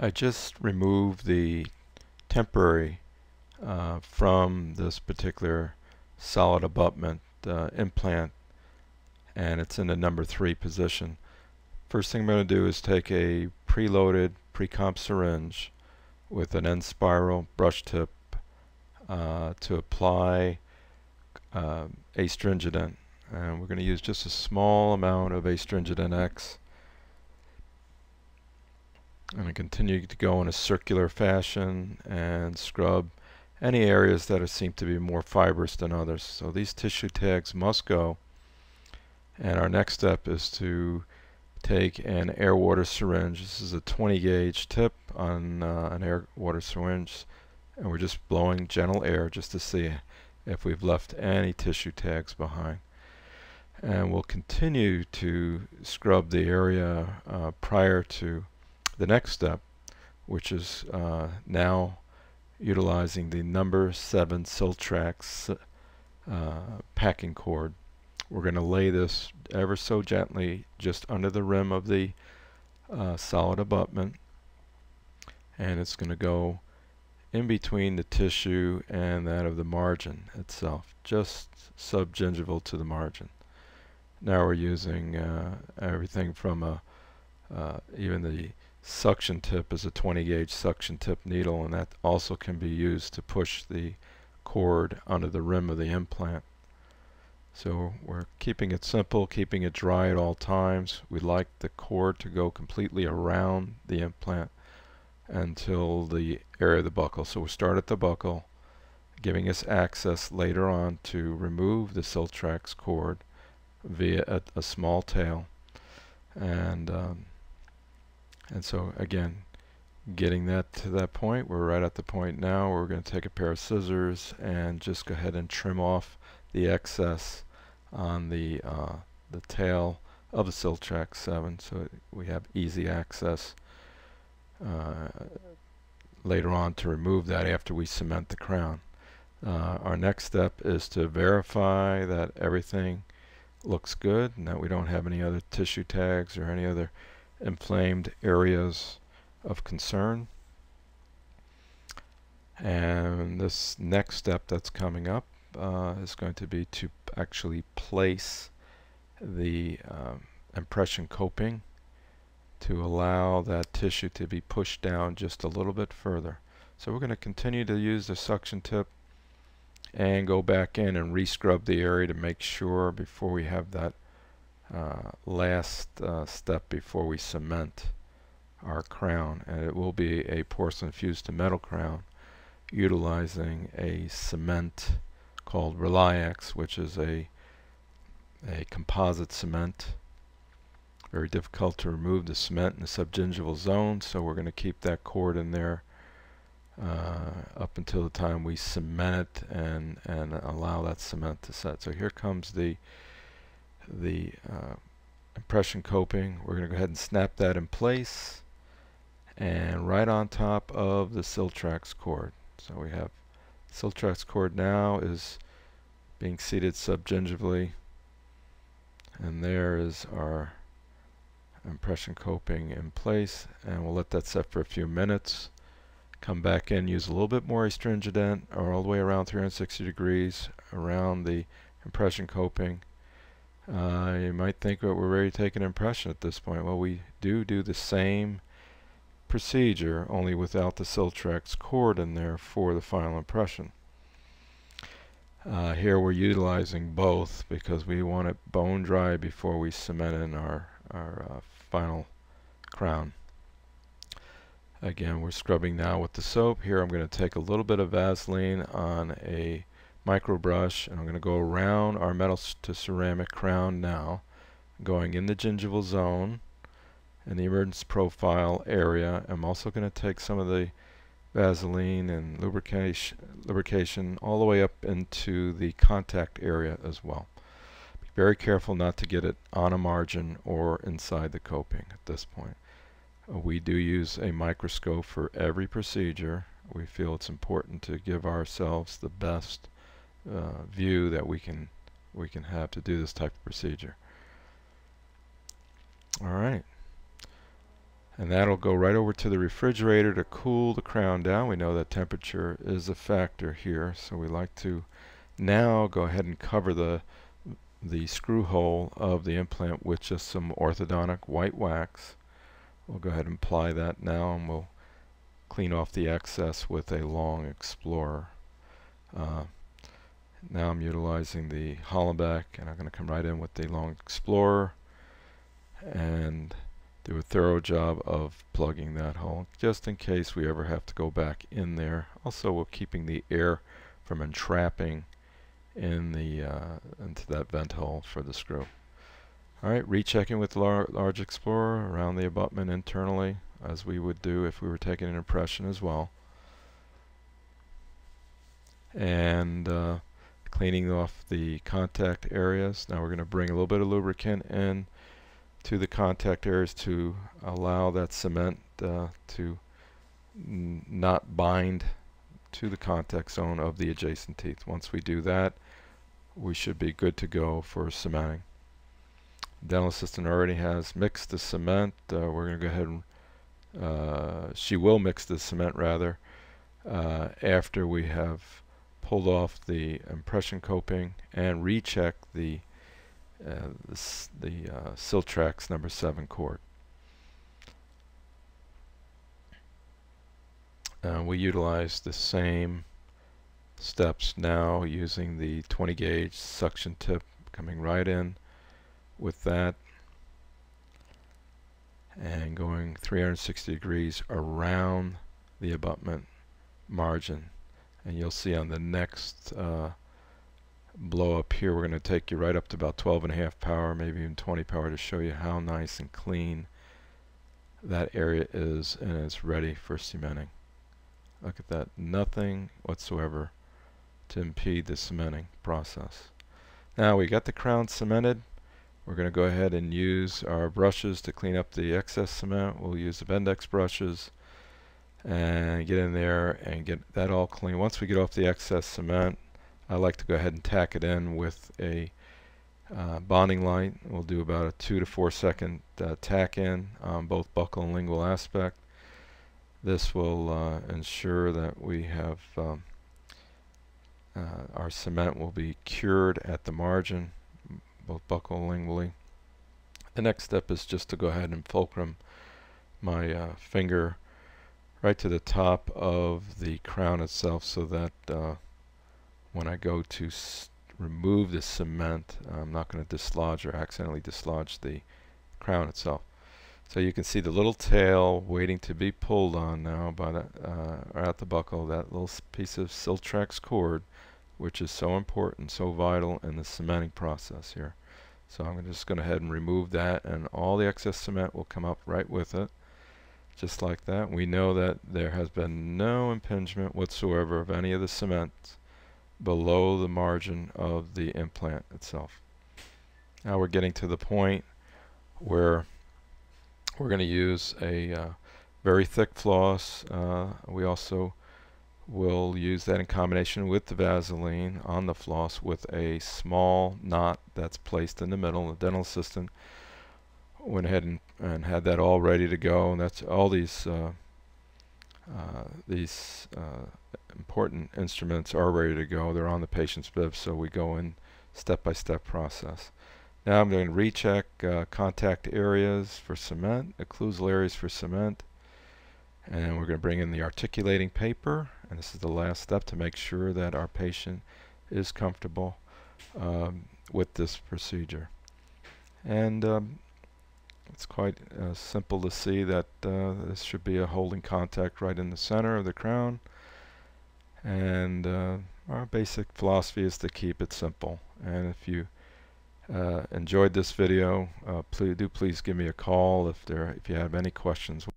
I just removed the temporary uh, from this particular solid abutment uh, implant and it's in the number three position. First thing I'm going to do is take a preloaded pre-comp syringe with an end spiral brush tip uh, to apply uh, astringent and we're going to use just a small amount of astringent X and I continue to go in a circular fashion and scrub any areas that are, seem to be more fibrous than others. So these tissue tags must go. And our next step is to take an air water syringe. This is a 20 gauge tip on uh, an air water syringe and we're just blowing gentle air just to see if we've left any tissue tags behind. And we'll continue to scrub the area uh, prior to the next step, which is uh, now utilizing the number 7 Siltrax uh, packing cord. We're going to lay this ever so gently just under the rim of the uh, solid abutment and it's going to go in between the tissue and that of the margin itself just subgingival to the margin. Now we're using uh, everything from a uh, even the suction tip is a 20 gauge suction tip needle and that also can be used to push the cord under the rim of the implant. So we're keeping it simple, keeping it dry at all times. We'd like the cord to go completely around the implant until the area of the buccal. So we start at the buccal, giving us access later on to remove the Siltrax cord via a, a small tail. And um, and so again, getting that to that point, we're right at the point now where we're going to take a pair of scissors and just go ahead and trim off the excess on the uh, the tail of the Siltrax 7 so we have easy access uh, later on to remove that after we cement the crown. Uh, our next step is to verify that everything looks good and that we don't have any other tissue tags or any other inflamed areas of concern. And this next step that's coming up uh, is going to be to actually place the um, impression coping to allow that tissue to be pushed down just a little bit further. So we're going to continue to use the suction tip and go back in and rescrub the area to make sure before we have that uh, last uh, step before we cement our crown. And it will be a porcelain fused to metal crown utilizing a cement called RelyX which is a a composite cement. Very difficult to remove the cement in the subgingival zone so we're going to keep that cord in there uh, up until the time we cement it and and allow that cement to set. So here comes the the uh, impression coping. We're going to go ahead and snap that in place and right on top of the Siltrax cord. So we have Siltrax cord now is being seated subgingivally and there is our impression coping in place and we'll let that set for a few minutes come back in use a little bit more astringent or all the way around 360 degrees around the impression coping uh, you might think that we're ready to take an impression at this point. Well, we do do the same procedure, only without the Siltrax cord in there for the final impression. Uh, here we're utilizing both because we want it bone dry before we cement in our, our uh, final crown. Again, we're scrubbing now with the soap. Here I'm going to take a little bit of Vaseline on a micro brush and I'm going to go around our metal to ceramic crown now going in the gingival zone in the emergence profile area I'm also going to take some of the Vaseline and lubrication, lubrication all the way up into the contact area as well. Be very careful not to get it on a margin or inside the coping at this point. We do use a microscope for every procedure. We feel it's important to give ourselves the best uh, view that we can we can have to do this type of procedure. All right. and that'll go right over to the refrigerator to cool the crown down. We know that temperature is a factor here, so we like to now go ahead and cover the the screw hole of the implant with just some orthodontic white wax. We'll go ahead and apply that now and we'll clean off the excess with a long explorer. Uh, now I'm utilizing the Hollenbeck and I'm going to come right in with the long explorer and do a thorough job of plugging that hole just in case we ever have to go back in there. Also we're keeping the air from entrapping in the uh, into that vent hole for the screw. Alright, rechecking with lar large explorer around the abutment internally as we would do if we were taking an impression as well. And uh, cleaning off the contact areas. Now we're going to bring a little bit of lubricant in to the contact areas to allow that cement uh, to not bind to the contact zone of the adjacent teeth. Once we do that, we should be good to go for cementing. Dental assistant already has mixed the cement. Uh, we're going to go ahead and uh, she will mix the cement rather uh, after we have pulled off the impression coping and recheck the uh, the, the uh, Siltrax number 7 cord. Uh, we utilize the same steps now using the 20 gauge suction tip coming right in with that and going 360 degrees around the abutment margin and you'll see on the next uh, blow up here we're going to take you right up to about 12 and a half power maybe even 20 power to show you how nice and clean that area is and it's ready for cementing. Look at that nothing whatsoever to impede the cementing process. Now we got the crown cemented. We're going to go ahead and use our brushes to clean up the excess cement. We'll use the Bendix brushes and get in there and get that all clean once we get off the excess cement I like to go ahead and tack it in with a uh, bonding light. We'll do about a two to four second uh, tack in on both buccal and lingual aspect. This will uh, ensure that we have um, uh, our cement will be cured at the margin, both buccal and lingually. The next step is just to go ahead and fulcrum my uh, finger right to the top of the crown itself so that uh, when I go to remove the cement, I'm not going to dislodge or accidentally dislodge the crown itself. So you can see the little tail waiting to be pulled on now by the, uh, or at the buccal, that little piece of Siltrax cord, which is so important, so vital in the cementing process here. So I'm just going to head and remove that and all the excess cement will come up right with it just like that. We know that there has been no impingement whatsoever of any of the cement below the margin of the implant itself. Now we're getting to the point where we're going to use a uh, very thick floss. Uh, we also will use that in combination with the Vaseline on the floss with a small knot that's placed in the middle. Of the dental assistant went ahead and, and had that all ready to go and that's all these uh, uh, these uh, important instruments are ready to go. They're on the patient's bib, so we go in step-by-step -step process. Now I'm going to recheck uh, contact areas for cement, occlusal areas for cement, and we're going to bring in the articulating paper, and this is the last step to make sure that our patient is comfortable um, with this procedure. And um, it's quite uh, simple to see that uh, this should be a holding contact right in the center of the crown. And uh, our basic philosophy is to keep it simple. And if you uh, enjoyed this video uh, please do please give me a call if there if you have any questions